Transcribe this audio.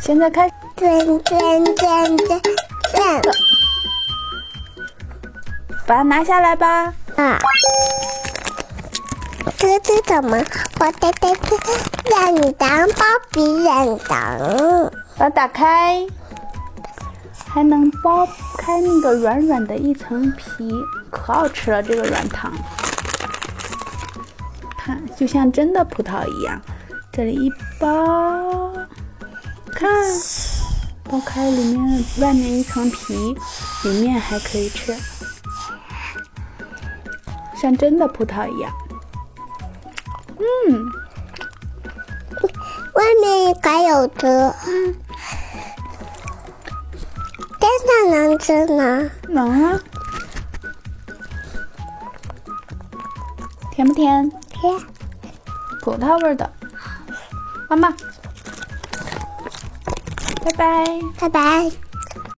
现在开转转转转转把它拿下来吧。啊！这是什么？我的的的人当包比人当。把它打开，还能剥开那个软软的一层皮，可好吃了。这个软糖，看就像真的葡萄一样。这里一剥，看，剥开里面外面一层皮，里面还可以吃，像真的葡萄一样。嗯，外面还有的，嗯，真的能吃吗。能啊，甜不甜？甜，葡萄味的。妈妈，拜拜。拜拜。